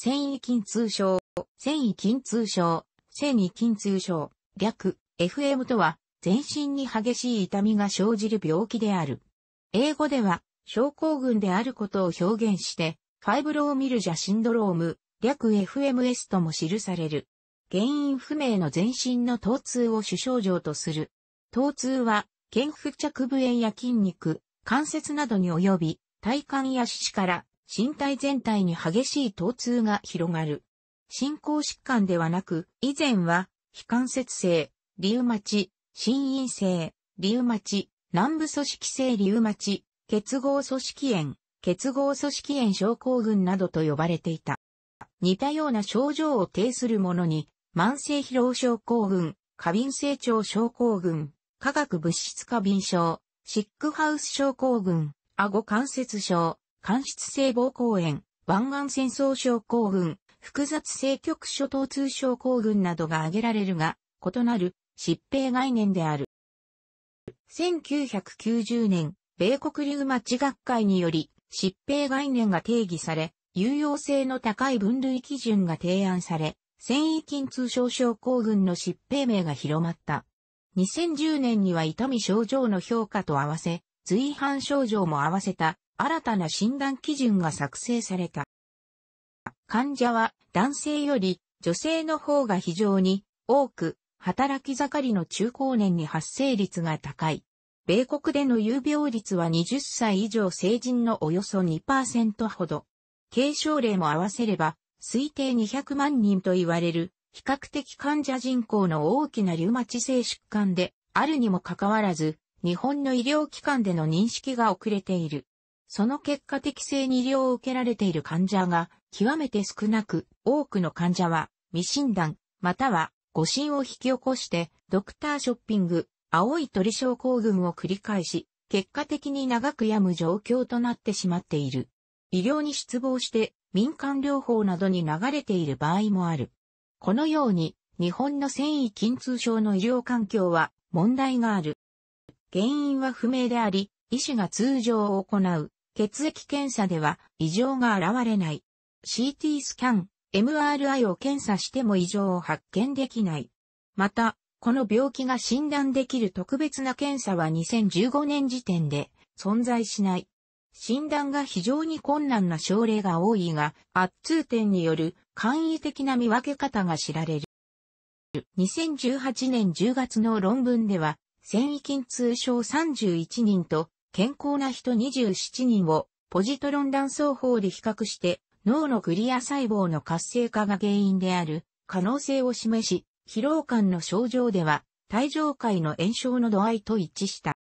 繊維筋痛症、繊維筋痛症、繊維筋痛症、略、FM とは、全身に激しい痛みが生じる病気である。英語では、症候群であることを表現して、ファイブローミルジャシンドローム、略 FMS とも記される。原因不明の全身の疼痛を主症状とする。疼痛は、腱付着部炎や筋肉、関節などに及び、体幹や四肢から身体全体に激しい疼痛が広がる。進行疾患ではなく、以前は、非関節性、リウマチ、心因性、リウマチ、南部組織性リウマチ、結合組織炎、結合組織炎症候群などと呼ばれていた。似たような症状を呈するものに、慢性疲労症候群、過敏性腸症候群、化学物質過敏症、シックハウス症候群、顎関節症、間質性膀胱炎、湾岸戦争症候群、複雑性局所疼痛症候群などが挙げられるが、異なる疾病概念である。1990年、米国リウマチ学会により疾病概念が定義され、有用性の高い分類基準が提案され、繊維筋痛症症候群の疾病名が広まった。2010年には痛み症状の評価と合わせ、随伴症状も合わせた新たな診断基準が作成された。患者は男性より女性の方が非常に多く、働き盛りの中高年に発生率が高い。米国での有病率は20歳以上成人のおよそ2%ほど。軽症例も合わせれば、推定200万人と言われる、比較的患者人口の大きなリウマチ性疾患であるにもかかわらず、日本の医療機関での認識が遅れている。その結果適正に医療を受けられている患者が極めて少なく、多くの患者は未診断、または誤診を引き起こして、ドクターショッピング、青い鳥症候群を繰り返し、結果的に長く病む状況となってしまっている。医療に失望して民間療法などに流れている場合もある。このように日本の繊維筋痛症の医療環境は問題がある。原因は不明であり、医師が通常行う血液検査では異常が現れない。CT スキャン、MRI を検査しても異常を発見できない。また、この病気が診断できる特別な検査は2015年時点で存在しない。診断が非常に困難な症例が多いが、圧痛点による簡易的な見分け方が知られる。2018年10月の論文では、繊維筋痛症31人と健康な人27人をポジトロン断層法で比較して脳のグリア細胞の活性化が原因である可能性を示し、疲労感の症状では、体上界の炎症の度合いと一致した。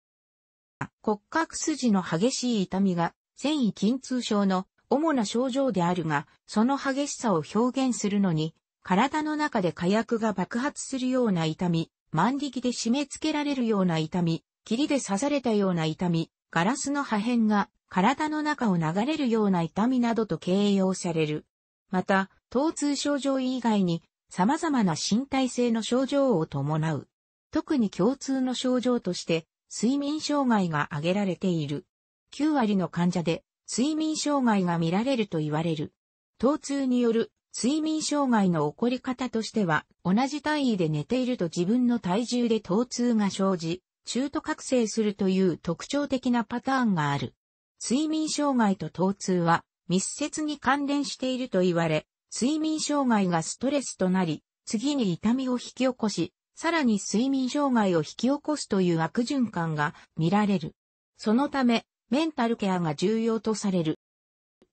骨格筋の激しい痛みが、繊維筋痛症の主な症状であるが、その激しさを表現するのに、体の中で火薬が爆発するような痛み、万力で締め付けられるような痛み、霧で刺されたような痛み、ガラスの破片が体の中を流れるような痛みなどと形容される。また、疼痛症状以外に様々な身体性の症状を伴う。特に共通の症状として、睡眠障害が挙げられている。9割の患者で睡眠障害が見られると言われる。疼痛による睡眠障害の起こり方としては、同じ単位で寝ていると自分の体重で疼痛が生じ、中途覚醒するという特徴的なパターンがある。睡眠障害と疼痛は密接に関連していると言われ、睡眠障害がストレスとなり、次に痛みを引き起こし、さらに睡眠障害を引き起こすという悪循環が見られる。そのため、メンタルケアが重要とされる。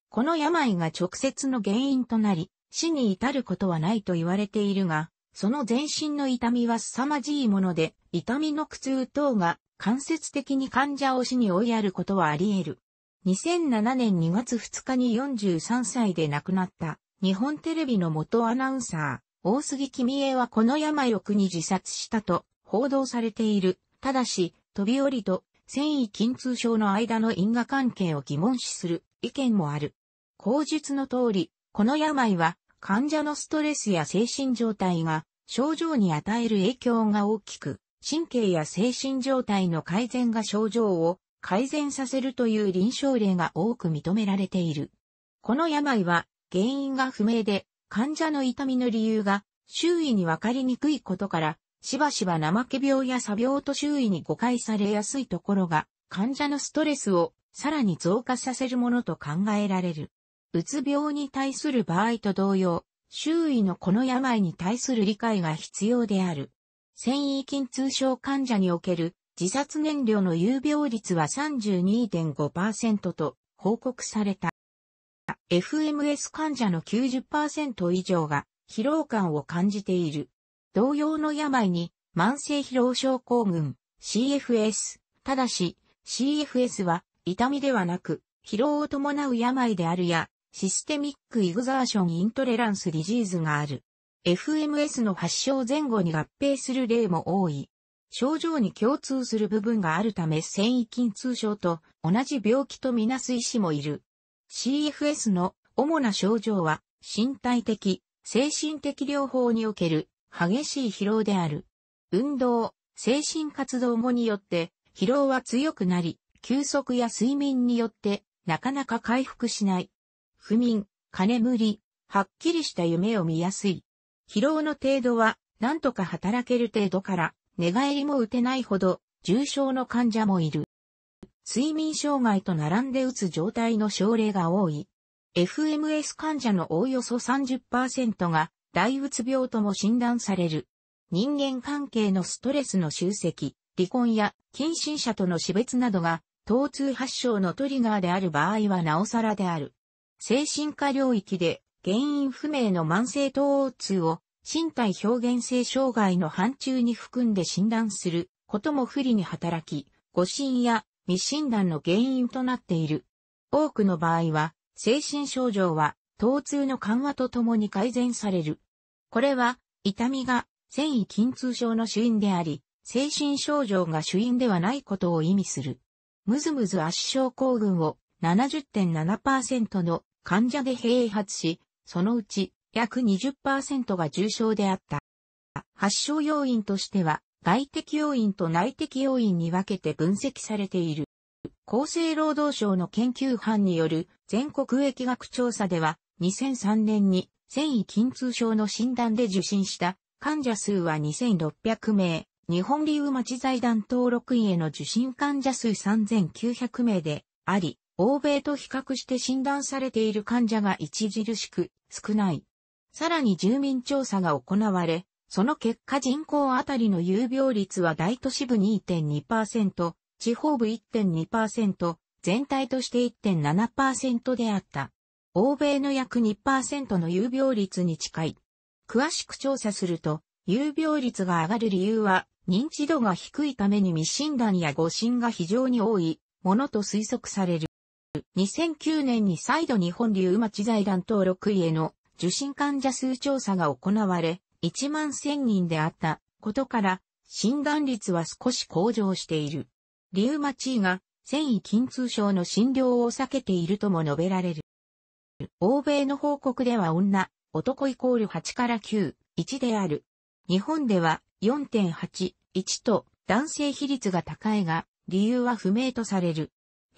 この病が直接の原因となり、死に至ることはないと言われているが、その全身の痛みは凄まじいもので、痛みの苦痛等が間接的に患者を死に追いやることはあり得る。2007年2月2日に43歳で亡くなった日本テレビの元アナウンサー、大杉君江はこの病を苦に自殺したと報道されている。ただし、飛び降りと繊維筋痛症の間の因果関係を疑問視する意見もある。口述の通り、この病は患者のストレスや精神状態が症状に与える影響が大きく、神経や精神状態の改善が症状を改善させるという臨床例が多く認められている。この病は原因が不明で、患者の痛みの理由が周囲にわかりにくいことから、しばしば怠け病や作病と周囲に誤解されやすいところが、患者のストレスをさらに増加させるものと考えられる。うつ病に対する場合と同様、周囲のこの病に対する理解が必要である。繊維筋痛症患者における自殺燃料の有病率は32.5%と報告された。FMS 患者の90%以上が疲労感を感じている。同様の病に慢性疲労症候群 CFS。ただし CFS は痛みではなく疲労を伴う病であるや systemic exertion intolerance disease がある。FMS の発症前後に合併する例も多い。症状に共通する部分があるため線維筋痛症と同じ病気とみなす医師もいる。CFS の主な症状は身体的、精神的両方における激しい疲労である。運動、精神活動後によって疲労は強くなり、休息や睡眠によってなかなか回復しない。不眠、金無理、はっきりした夢を見やすい。疲労の程度は何とか働ける程度から寝返りも打てないほど重症の患者もいる。睡眠障害と並んで打つ状態の症例が多い。FMS 患者のおおよそ30%が大うつ病とも診断される。人間関係のストレスの集積、離婚や近親者との死別などが疼痛発症のトリガーである場合はなおさらである。精神科領域で原因不明の慢性疼痛を身体表現性障害の範疇に含んで診断することも不利に働き、誤診や未診断の原因となっている。多くの場合は、精神症状は、疼痛の緩和とともに改善される。これは、痛みが繊維筋痛症の主因であり、精神症状が主因ではないことを意味する。ムズムズ圧症候群を70.7%の患者で併発し、そのうち約20%が重症であった。発症要因としては、外的要因と内的要因に分けて分析されている。厚生労働省の研究班による全国疫学調査では、2003年に繊維筋痛症の診断で受診した患者数は2600名、日本リウマ財団登録医への受診患者数3900名であり、欧米と比較して診断されている患者が著しく少ない。さらに住民調査が行われ、その結果人口あたりの有病率は大都市部2.2%、地方部1.2%、全体として1.7%であった。欧米の約2%の有病率に近い。詳しく調査すると、有病率が上がる理由は、認知度が低いために未診断や誤診が非常に多いものと推測される。2009年に再度日本流町財団登録医への受診患者数調査が行われ、1万1000人であったことから、診断率は少し向上している。リウマチが繊維筋痛症の診療を避けているとも述べられる。欧米の報告では女、男イコール8から9、1である。日本では4.8、1と男性比率が高いが、理由は不明とされる。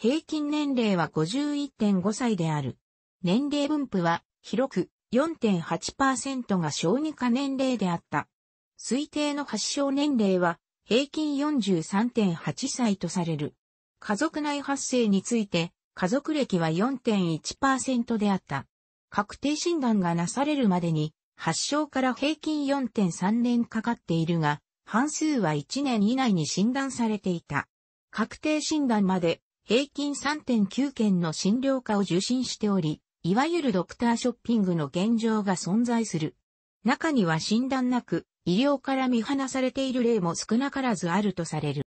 平均年齢は51.5歳である。年齢分布は広く4.8%が小児科年齢であった。推定の発症年齢は平均43.8歳とされる。家族内発生について家族歴は4.1%であった。確定診断がなされるまでに発症から平均4.3年かかっているが、半数は1年以内に診断されていた。確定診断まで平均3.9件の診療科を受診しており、いわゆるドクターショッピングの現状が存在する。中には診断なく医療から見放されている例も少なからずあるとされる。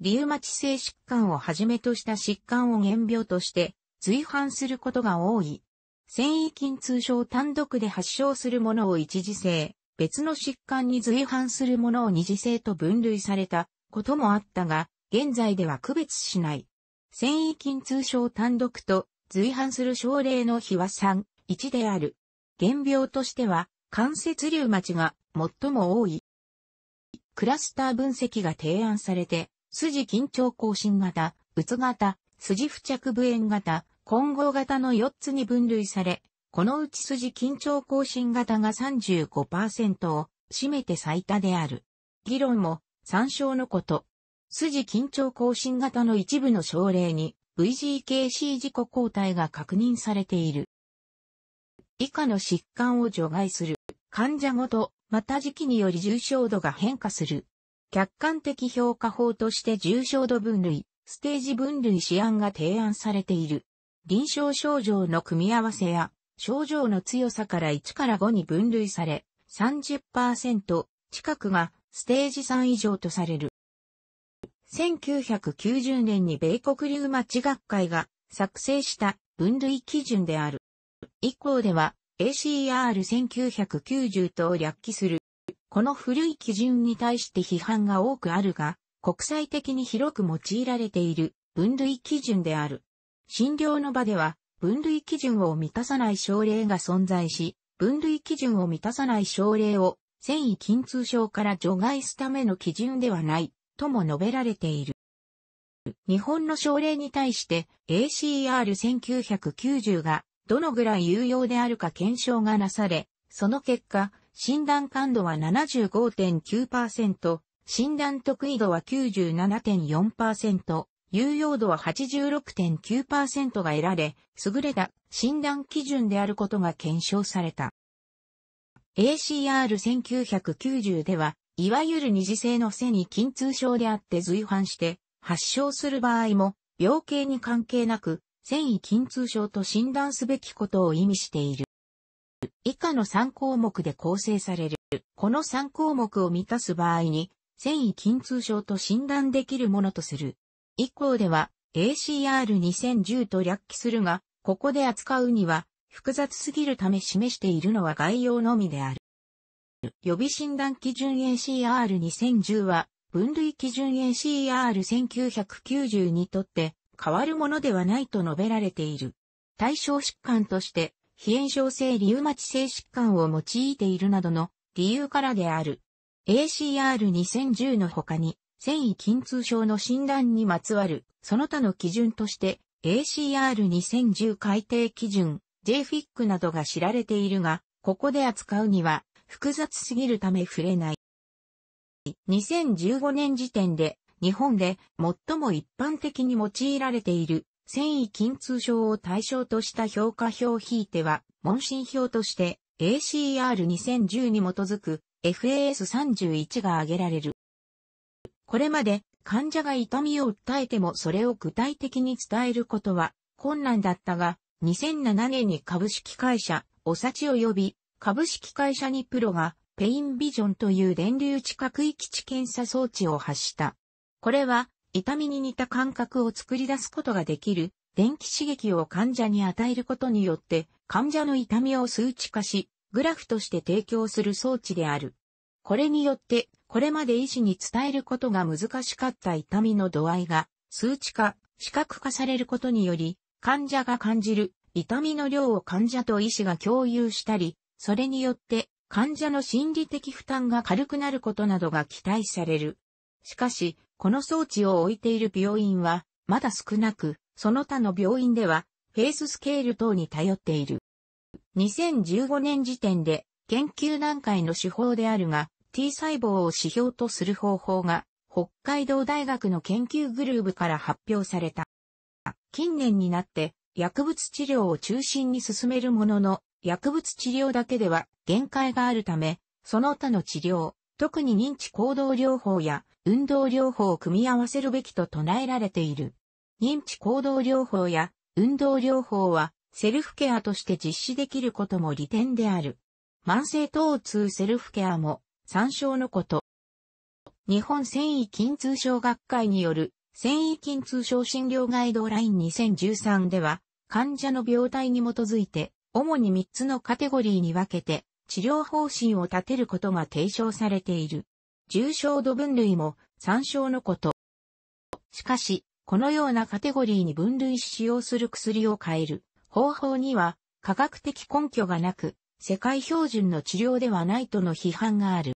リウマチ性疾患をはじめとした疾患を原病として随伴することが多い。繊維筋痛症単独で発症するものを一次性、別の疾患に随伴するものを二次性と分類されたこともあったが、現在では区別しない。繊維筋痛症単独と随伴する症例の比は3、1である。原病としては、関節リウマチが最も多い。クラスター分析が提案されて、筋緊張更新型、うつ型、筋付着部炎型、混合型の4つに分類され、このうち筋緊張更新型が35%を占めて最多である。議論も参照のこと。筋緊張更新型の一部の症例に VGKC 自己抗体が確認されている。以下の疾患を除外する。患者ごと、また時期により重症度が変化する。客観的評価法として重症度分類、ステージ分類試案が提案されている。臨床症状の組み合わせや、症状の強さから1から5に分類され、30%近くがステージ3以上とされる。1990年に米国リウマチ学会が作成した分類基準である。以降では ACR1990 と略記する。この古い基準に対して批判が多くあるが、国際的に広く用いられている分類基準である。診療の場では分類基準を満たさない症例が存在し、分類基準を満たさない症例を繊維筋痛症から除外すための基準ではないとも述べられている。日本の症例に対して ACR1990 がどのぐらい有用であるか検証がなされ、その結果、診断感度は75.9%、診断得意度は97.4%、有用度は86.9%が得られ、優れた診断基準であることが検証された。ACR1990 では、いわゆる二次性の線に筋痛症であって随伴して発症する場合も病形に関係なく繊維筋痛症と診断すべきことを意味している。以下の3項目で構成される。この3項目を満たす場合に繊維筋痛症と診断できるものとする。以降では ACR2010 と略記するが、ここで扱うには複雑すぎるため示しているのは概要のみである。予備診断基準 ACR2010 は、分類基準 ACR1990 にとって変わるものではないと述べられている。対象疾患として、非炎症性リウマチ性疾患を用いているなどの理由からである。ACR2010 の他に、繊維筋痛症の診断にまつわる、その他の基準として、ACR2010 改定基準、JFIC などが知られているが、ここで扱うには、複雑すぎるため触れない。2015年時点で日本で最も一般的に用いられている繊維筋痛症を対象とした評価表を引いては、問診票として ACR2010 に基づく FAS31 が挙げられる。これまで患者が痛みを訴えてもそれを具体的に伝えることは困難だったが、2007年に株式会社、おさち及び株式会社にプロがペインビジョンという電流知覚域値検査装置を発した。これは痛みに似た感覚を作り出すことができる電気刺激を患者に与えることによって患者の痛みを数値化し、グラフとして提供する装置である。これによってこれまで医師に伝えることが難しかった痛みの度合いが数値化、視覚化されることにより患者が感じる痛みの量を患者と医師が共有したり、それによって患者の心理的負担が軽くなることなどが期待される。しかし、この装置を置いている病院はまだ少なく、その他の病院ではフェーススケール等に頼っている。2015年時点で研究段階の手法であるが、T 細胞を指標とする方法が北海道大学の研究グループから発表された。近年になって薬物治療を中心に進めるものの、薬物治療だけでは限界があるため、その他の治療、特に認知行動療法や運動療法を組み合わせるべきと唱えられている。認知行動療法や運動療法はセルフケアとして実施できることも利点である。慢性疼痛セルフケアも参照のこと。日本繊維筋痛症学会による繊維筋痛症診療ガイドライン2013では患者の病態に基づいて主に3つのカテゴリーに分けて治療方針を立てることが提唱されている。重症度分類も参照のこと。しかし、このようなカテゴリーに分類し使用する薬を変える方法には科学的根拠がなく、世界標準の治療ではないとの批判がある。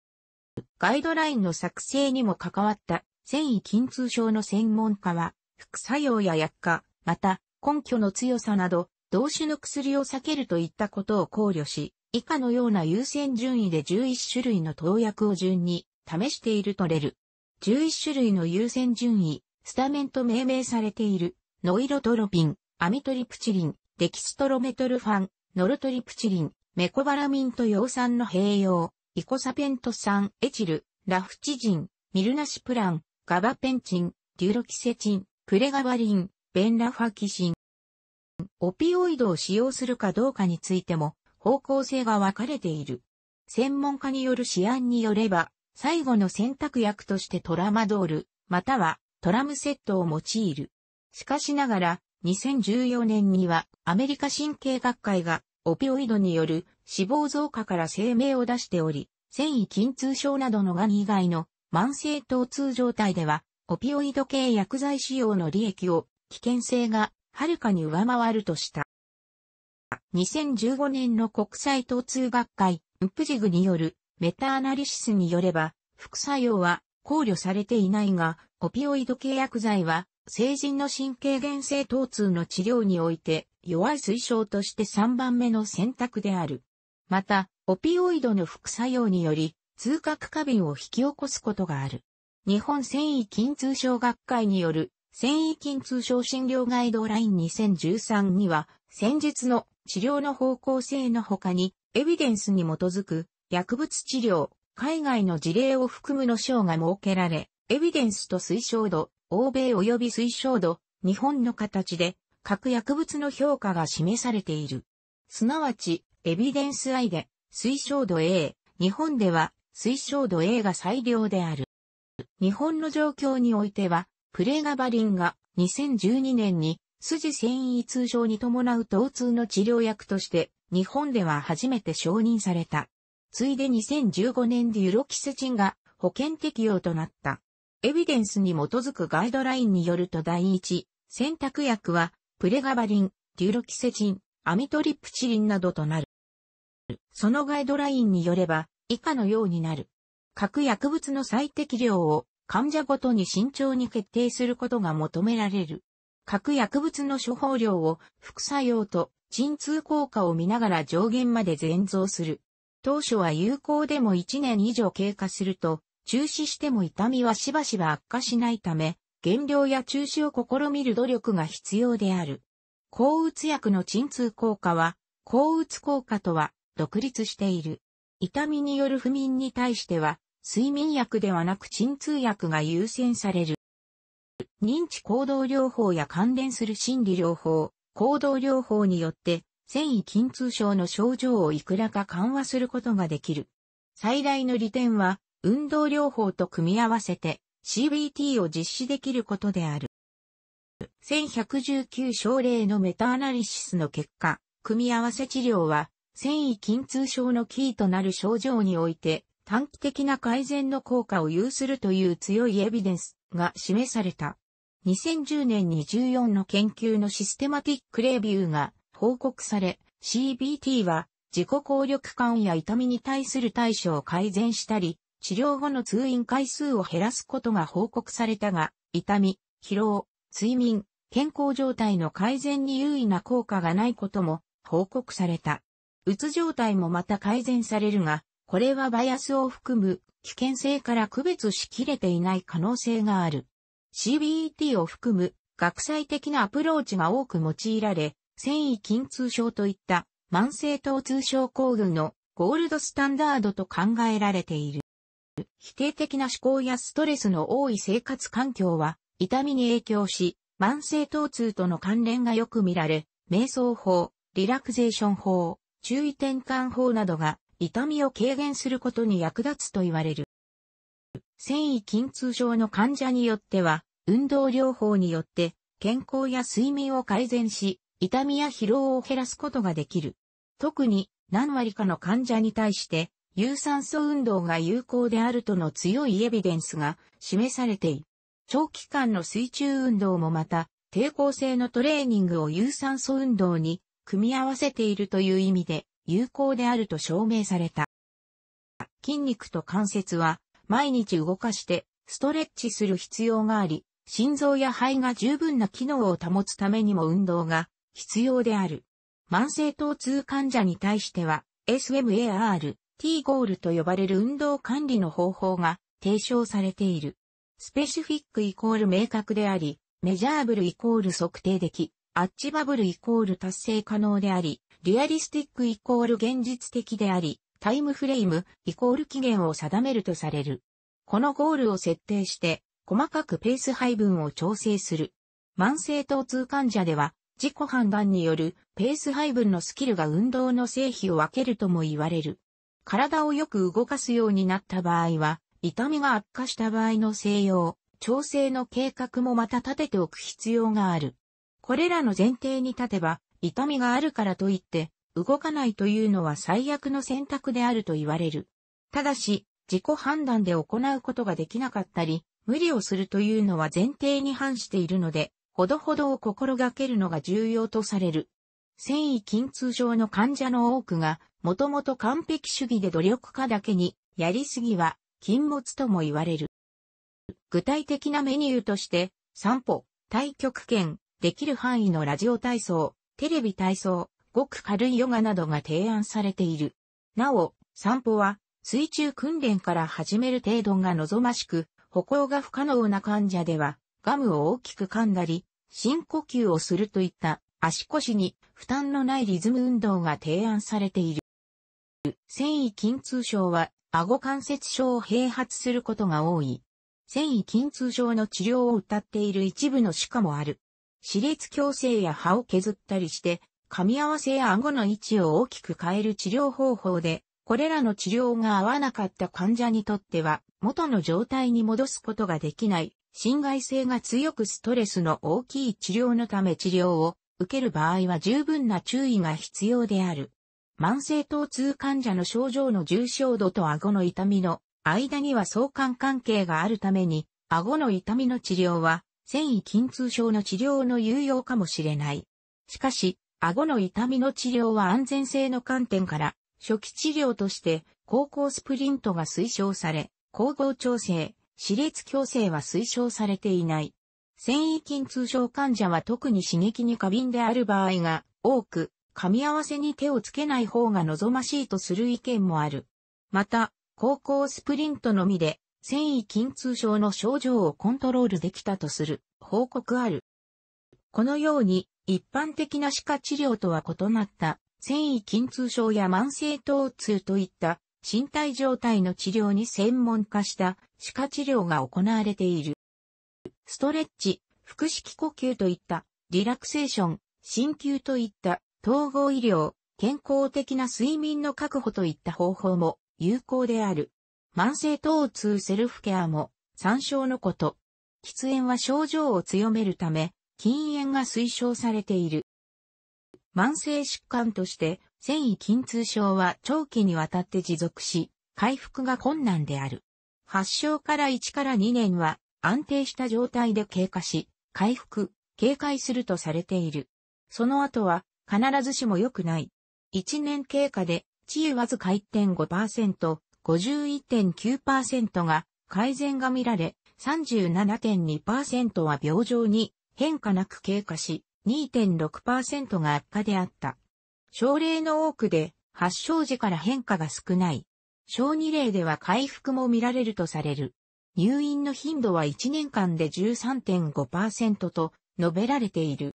ガイドラインの作成にも関わった繊維筋痛症の専門家は、副作用や薬価、また根拠の強さなど、同種の薬を避けるといったことを考慮し、以下のような優先順位で11種類の投薬を順に試しているとれる。11種類の優先順位、スタメンと命名されている、ノイロトロピン、アミトリプチリン、デキストロメトルファン、ノルトリプチリン、メコバラミンと葉酸の併用、イコサペント酸、エチル、ラフチジン、ミルナシプラン、ガバペンチン、デュロキセチン、プレガバリン、ベンラファキシン。オピオイドを使用するかどうかについても方向性が分かれている。専門家による試案によれば、最後の選択薬としてトラマドール、またはトラムセットを用いる。しかしながら、2014年にはアメリカ神経学会がオピオイドによる死亡増加から声明を出しており、繊維筋痛症などのがん以外の慢性疼痛状態では、オピオイド系薬剤使用の利益を危険性がはるかに上回るとした。2015年の国際疼痛学会、ウプジグによるメタアナリシスによれば、副作用は考慮されていないが、オピオイド系薬剤は、成人の神経原性疼痛の治療において、弱い推奨として3番目の選択である。また、オピオイドの副作用により、痛覚過敏を引き起こすことがある。日本繊維筋痛症学会による繊維筋痛症診療ガイドライン2013には、先日の治療の方向性の他に、エビデンスに基づく薬物治療、海外の事例を含むの章が設けられ、エビデンスと推奨度、欧米及び推奨度、日本の形で各薬物の評価が示されている。すなわち、エビデンス I で推奨度 A、日本では推奨度 A が最良である。日本の状況においては、プレガバリンが2012年に筋繊維通常に伴う疼痛の治療薬として日本では初めて承認された。ついで2015年でユロキセチンが保険適用となった。エビデンスに基づくガイドラインによると第一選択薬はプレガバリン、デュロキセチン、アミトリプチリンなどとなる。そのガイドラインによれば以下のようになる。各薬物の最適量を患者ごとに慎重に決定することが求められる。各薬物の処方量を副作用と鎮痛効果を見ながら上限まで全増する。当初は有効でも1年以上経過すると、中止しても痛みはしばしば悪化しないため、減量や中止を試みる努力が必要である。抗うつ薬の鎮痛効果は、抗うつ効果とは独立している。痛みによる不眠に対しては、睡眠薬ではなく鎮痛薬が優先される。認知行動療法や関連する心理療法、行動療法によって繊維筋痛症の症状をいくらか緩和することができる。最大の利点は運動療法と組み合わせて CBT を実施できることである。1119症例のメタアナリシスの結果、組み合わせ治療は繊維筋痛症のキーとなる症状において短期的な改善の効果を有するという強いエビデンスが示された。2010年に14の研究のシステマティックレビューが報告され、CBT は自己効力感や痛みに対する対処を改善したり、治療後の通院回数を減らすことが報告されたが、痛み、疲労、睡眠、健康状態の改善に優位な効果がないことも報告された。うつ状態もまた改善されるが、これはバイアスを含む危険性から区別しきれていない可能性がある。CBET を含む学際的なアプローチが多く用いられ、繊維筋痛症といった慢性疼痛症候群のゴールドスタンダードと考えられている。否定的な思考やストレスの多い生活環境は痛みに影響し、慢性疼痛との関連がよく見られ、瞑想法、リラクゼーション法、注意転換法などが痛みを軽減することに役立つと言われる。繊維筋痛症の患者によっては、運動療法によって健康や睡眠を改善し、痛みや疲労を減らすことができる。特に何割かの患者に対して有酸素運動が有効であるとの強いエビデンスが示されている。長期間の水中運動もまた抵抗性のトレーニングを有酸素運動に組み合わせているという意味で有効であると証明された。筋肉と関節は毎日動かしてストレッチする必要があり、心臓や肺が十分な機能を保つためにも運動が必要である。慢性疼痛患者に対しては SMAR、T ゴールと呼ばれる運動管理の方法が提唱されている。スペシフィックイコール明確であり、メジャーブルイコール測定でき、アッチバブルイコール達成可能であり、リアリスティックイコール現実的であり、タイムフレームイコール期限を定めるとされる。このゴールを設定して、細かくペース配分を調整する。慢性疼痛患者では、自己判断によるペース配分のスキルが運動の成否を分けるとも言われる。体をよく動かすようになった場合は、痛みが悪化した場合の静養、調整の計画もまた立てておく必要がある。これらの前提に立てば、痛みがあるからといって、動かないというのは最悪の選択であると言われる。ただし、自己判断で行うことができなかったり、無理をするというのは前提に反しているので、ほどほどを心がけるのが重要とされる。繊維筋痛症の患者の多くが、もともと完璧主義で努力家だけに、やりすぎは禁物とも言われる。具体的なメニューとして、散歩、太極拳、できる範囲のラジオ体操、テレビ体操、ごく軽いヨガなどが提案されている。なお、散歩は水中訓練から始める程度が望ましく、歩行が不可能な患者では、ガムを大きく噛んだり、深呼吸をするといった足腰に負担のないリズム運動が提案されている。繊維筋痛症は顎関節症を併発することが多い。繊維筋痛症の治療を謳っている一部の歯科もある。歯列矯正や歯を削ったりして、噛み合わせや顎の位置を大きく変える治療方法で、これらの治療が合わなかった患者にとっては、元の状態に戻すことができない侵害性が強くストレスの大きい治療のため治療を受ける場合は十分な注意が必要である。慢性疼痛患者の症状の重症度と顎の痛みの間には相関関係があるために、顎の痛みの治療は繊維筋痛症の治療の有用かもしれない。しかし、顎の痛みの治療は安全性の観点から初期治療として高校スプリントが推奨され、交互調整、歯列矯正は推奨されていない。繊維筋痛症患者は特に刺激に過敏である場合が多く、噛み合わせに手をつけない方が望ましいとする意見もある。また、高校スプリントのみで、繊維筋痛症の症状をコントロールできたとする報告ある。このように、一般的な歯科治療とは異なった、繊維筋痛症や慢性疼痛といった身体状態の治療に専門化した歯科治療が行われている。ストレッチ、腹式呼吸といったリラクセーション、鍼灸といった統合医療、健康的な睡眠の確保といった方法も有効である。慢性疼痛セルフケアも参照のこと。喫煙は症状を強めるため、禁煙が推奨されている。慢性疾患として繊維筋痛症は長期にわたって持続し、回復が困難である。発症から1から2年は安定した状態で経過し、回復、警戒するとされている。その後は必ずしも良くない。1年経過で、治癒わずか1.5%、51.9%が改善が見られ、37.2%は病状に変化なく経過し、2.6%が悪化であった。症例の多くで発症時から変化が少ない。小児例では回復も見られるとされる。入院の頻度は1年間で13.5%と述べられている。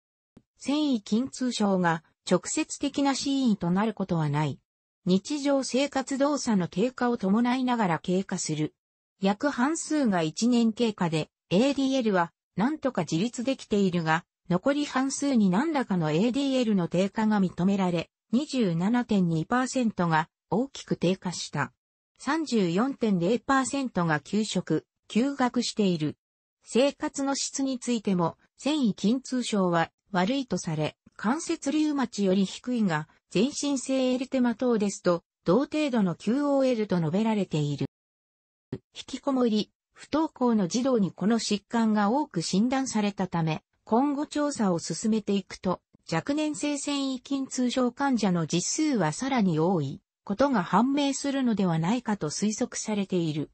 繊維筋痛症が直接的な死因となることはない。日常生活動作の低下を伴いながら経過する。約半数が1年経過で ADL は何とか自立できているが、残り半数に何らかの ADL の低下が認められ、27.2%が大きく低下した。34.0%が休職、休学している。生活の質についても、繊維筋痛症は悪いとされ、関節リウマチより低いが、全身性エリテマ等ですと、同程度の QOL と述べられている。引きこもり、不登校の児童にこの疾患が多く診断されたため、今後調査を進めていくと、若年性繊維筋痛症患者の実数はさらに多いことが判明するのではないかと推測されている。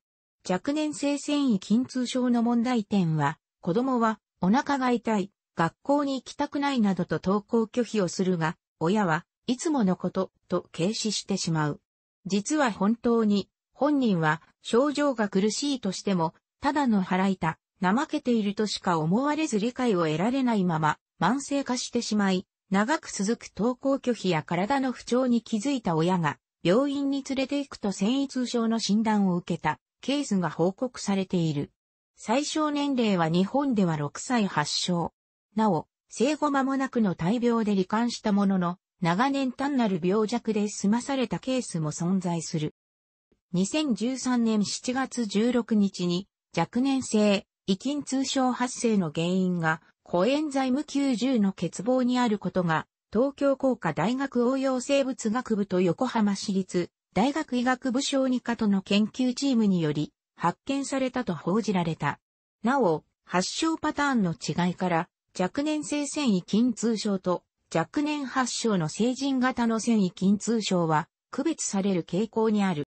若年性繊維筋痛症の問題点は、子供はお腹が痛い、学校に行きたくないなどと登校拒否をするが、親はいつものことと軽視してしまう。実は本当に本人は症状が苦しいとしても、ただの腹痛、怠けているとしか思われず理解を得られないまま慢性化してしまい、長く続く登校拒否や体の不調に気づいた親が病院に連れて行くと繊維痛症の診断を受けたケースが報告されている。最小年齢は日本では6歳発症。なお、生後間もなくの大病で罹患したものの、長年単なる病弱で済まされたケースも存在する。2013年7月16日に若年性胃筋通症発生の原因がコエンザイム90の欠乏にあることが東京工科大学応用生物学部と横浜市立大学医学部小児科との研究チームにより発見されたと報じられた。なお、発症パターンの違いから若年性繊維筋痛症と若年発症の成人型の繊維筋痛症は区別される傾向にある。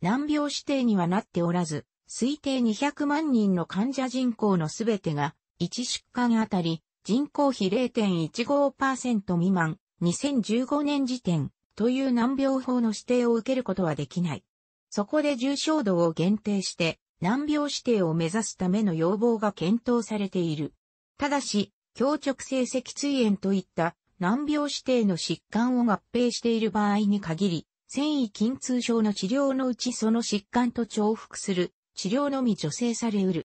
難病指定にはなっておらず、推定200万人の患者人口のすべてが、1疾患あたり人口比0.15%未満、2015年時点という難病法の指定を受けることはできない。そこで重症度を限定して難病指定を目指すための要望が検討されている。ただし、強直性脊椎炎といった難病指定の疾患を合併している場合に限り、繊維筋痛症の治療のうちその疾患と重複する治療のみ助成されうる。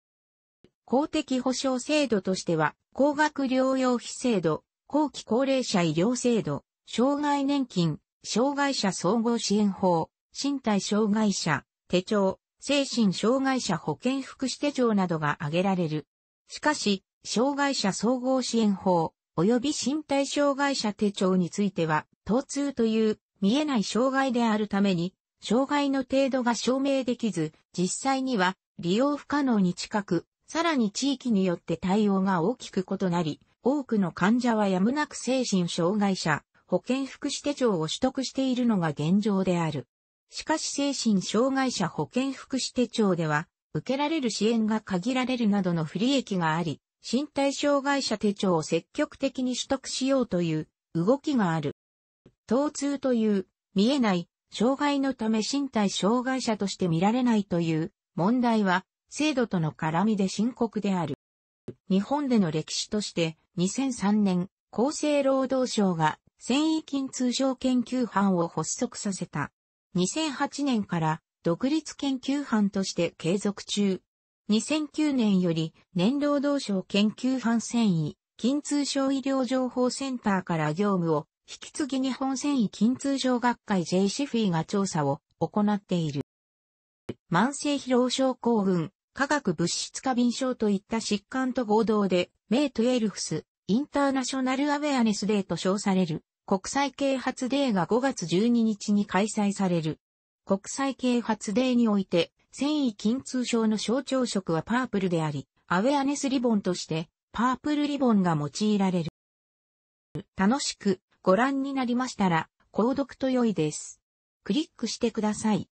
公的保障制度としては、高額療養費制度、後期高齢者医療制度、障害年金、障害者総合支援法、身体障害者、手帳、精神障害者保健福祉手帳などが挙げられる。しかし、障害者総合支援法、及び身体障害者手帳については、疼痛という見えない障害であるために、障害の程度が証明できず、実際には利用不可能に近く、さらに地域によって対応が大きく異なり、多くの患者はやむなく精神障害者、保健福祉手帳を取得しているのが現状である。しかし精神障害者保健福祉手帳では、受けられる支援が限られるなどの不利益があり、身体障害者手帳を積極的に取得しようという動きがある。疼痛という見えない障害のため身体障害者として見られないという問題は制度との絡みで深刻である。日本での歴史として2003年厚生労働省が繊維筋通商研究班を発足させた。2008年から独立研究班として継続中。2009年より年労働省研究班繊維筋通症医療情報センターから業務を引き継ぎ日本繊維筋痛症学会 J シフィーが調査を行っている。慢性疲労症候群、化学物質過敏症といった疾患と合同で、メイトエルフス、インターナショナルアウェアネスデーと称される、国際啓発デーが5月12日に開催される。国際啓発デーにおいて、繊維筋痛症の象徴色はパープルであり、アウェアネスリボンとして、パープルリボンが用いられる。楽しくご覧になりましたら、購読と良いです。クリックしてください。